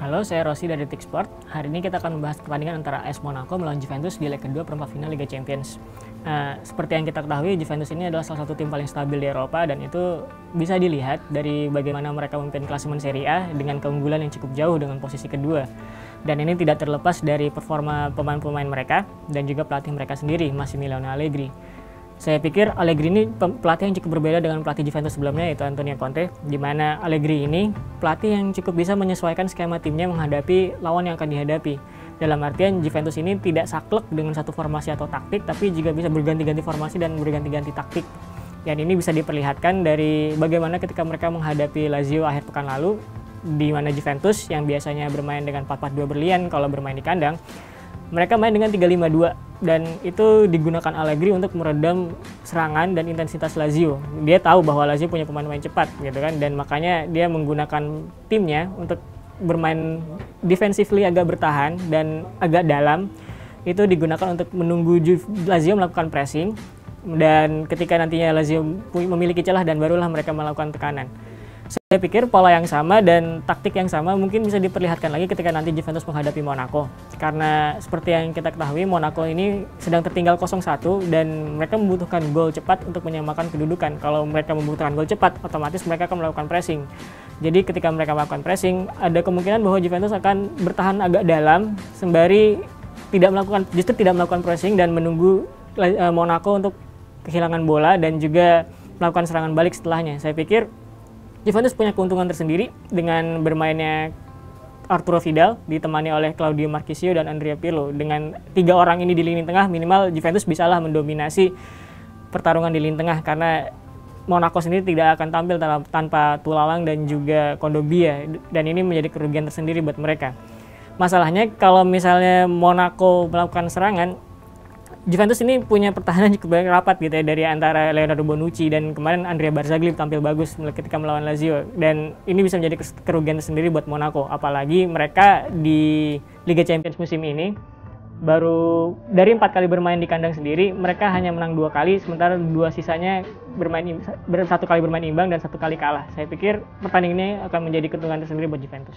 Halo, saya Rossi dari Tik Sport. Hari ini kita akan membahas pertandingan antara AS Monaco melawan Juventus di leg kedua perempat final Liga Champions. Nah, seperti yang kita ketahui, Juventus ini adalah salah satu tim paling stabil di Eropa dan itu bisa dilihat dari bagaimana mereka memimpin klasemen Serie A dengan keunggulan yang cukup jauh dengan posisi kedua. Dan ini tidak terlepas dari performa pemain-pemain mereka dan juga pelatih mereka sendiri, Massimiliano Allegri. Saya pikir Allegri ini pelatih yang cukup berbeda dengan pelatih Juventus sebelumnya yaitu Antonio Conte, di mana Allegri ini pelatih yang cukup bisa menyesuaikan skema timnya menghadapi lawan yang akan dihadapi. Dalam artian Juventus ini tidak saklek dengan satu formasi atau taktik, tapi juga bisa berganti-ganti formasi dan berganti-ganti taktik. Dan ini bisa diperlihatkan dari bagaimana ketika mereka menghadapi Lazio akhir pekan lalu, di mana Juventus yang biasanya bermain dengan 4-4-2 berlian kalau bermain di kandang, mereka main dengan 3-5-2 dan itu digunakan Allegri untuk meredam serangan dan intensitas Lazio. Dia tahu bahwa Lazio punya pemain-pemain cepat gitu kan dan makanya dia menggunakan timnya untuk bermain defensively agak bertahan dan agak dalam. Itu digunakan untuk menunggu Lazio melakukan pressing dan ketika nantinya Lazio memiliki celah dan barulah mereka melakukan tekanan. Saya pikir pola yang sama dan taktik yang sama mungkin bisa diperlihatkan lagi ketika nanti Juventus menghadapi Monaco. Karena seperti yang kita ketahui Monaco ini sedang tertinggal 0-1 dan mereka membutuhkan gol cepat untuk menyamakan kedudukan. Kalau mereka membutuhkan gol cepat, otomatis mereka akan melakukan pressing. Jadi ketika mereka melakukan pressing, ada kemungkinan bahwa Juventus akan bertahan agak dalam sembari tidak melakukan justru tidak melakukan pressing dan menunggu eh, Monaco untuk kehilangan bola dan juga melakukan serangan balik setelahnya. Saya pikir Juventus punya keuntungan tersendiri dengan bermainnya Arturo Vidal ditemani oleh Claudio Marchisio dan Andrea Pirlo. Dengan tiga orang ini di lini tengah minimal Juventus bisalah mendominasi pertarungan di lini tengah karena Monaco sendiri tidak akan tampil tanpa Tulalang dan juga Kondobia dan ini menjadi kerugian tersendiri buat mereka. Masalahnya kalau misalnya Monaco melakukan serangan Juventus ini punya pertahanan cukup rapat gitu ya dari antara Leonardo Bonucci dan kemarin Andrea Barzagli tampil bagus ketika melawan Lazio. Dan ini bisa menjadi kerugian sendiri buat Monaco apalagi mereka di Liga Champions musim ini baru dari empat kali bermain di kandang sendiri mereka hanya menang dua kali sementara dua sisanya bermain satu kali bermain imbang dan satu kali kalah. Saya pikir pertandingan ini akan menjadi keuntungan tersendiri buat Juventus